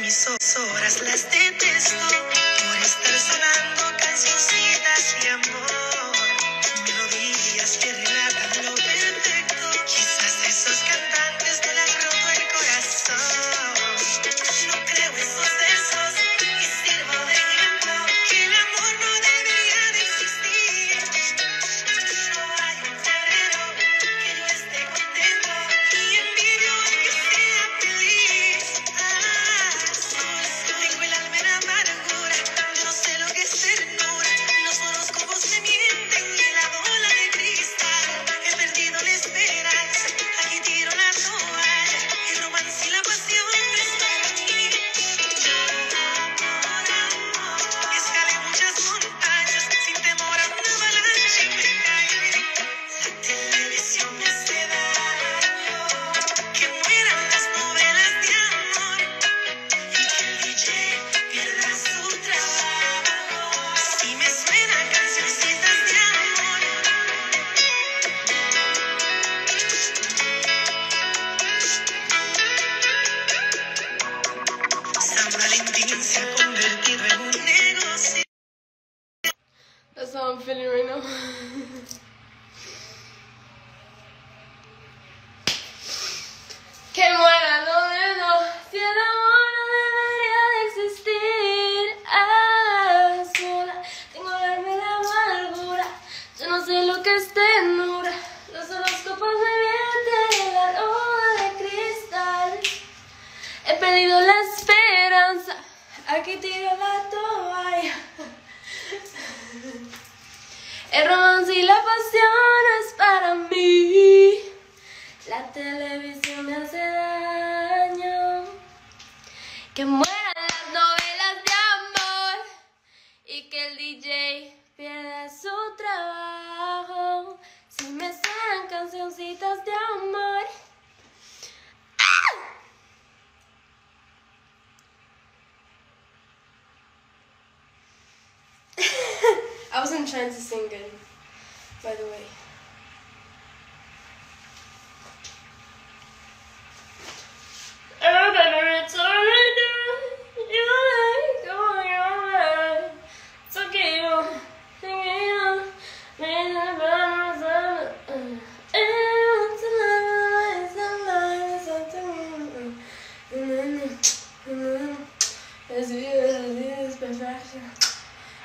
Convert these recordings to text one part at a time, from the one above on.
mis horas las detesto por estar That's how I'm feeling right now. que mueran los dedos si el amor no debería de existir. Ah, sola, tengo en la amargura. Yo no sé lo que es ternura. Los horóscopos me mienten, la roba de cristal. He perdido la esperanza. Aquí tiro la toalla. El romance y la pasión es para mí. Wasn't trying to sing good, by the way. It's okay, you know. As it is perfection.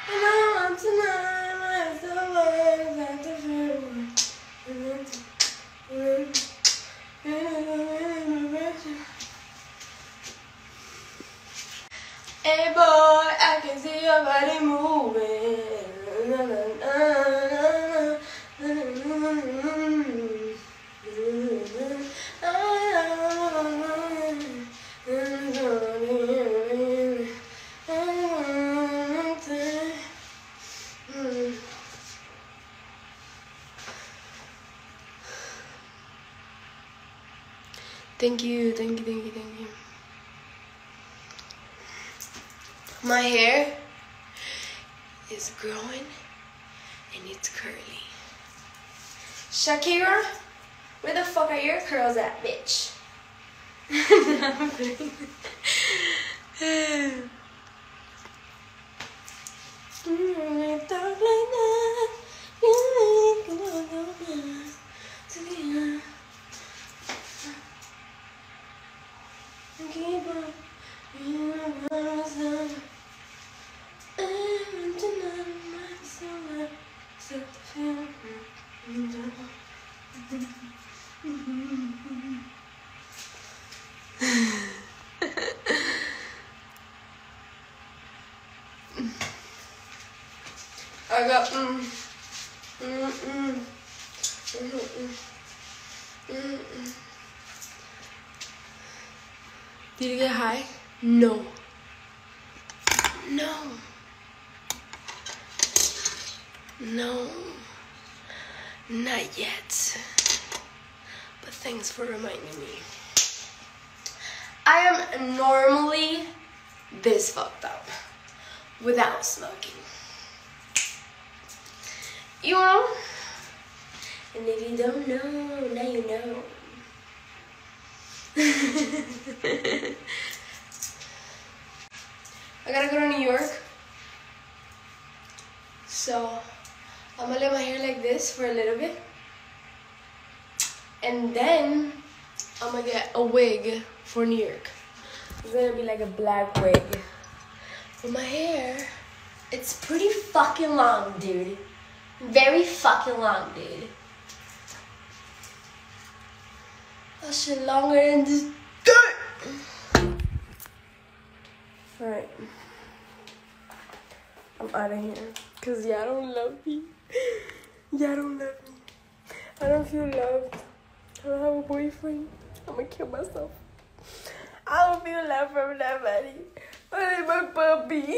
And I want to know what's the words that the Hey boy, I can see your body moving. Na, na. Thank you, thank you, thank you, thank you. My hair is growing and it's curly. Shakira, where the fuck are your curls at, bitch? Mm, talk I got mm, mm, mm, mm, mm, mm, mm. Did you get high? No. No. No. Not yet. But thanks for reminding me. I am normally this fucked up without smoking. You know? And if you don't know, now you know. I gotta go to New York. So I'm gonna leave my hair like this for a little bit. And then I'm gonna get a wig for New York. It's gonna be like a black wig. But my hair, it's pretty fucking long, dude. Very fucking long, dude. That shit longer than this dirt. Alright. I'm out of here. Cause y'all don't love me. Y'all don't love me. I don't feel loved. I don't have a boyfriend. I'm gonna kill myself. I don't feel love from nobody. Only my puppy.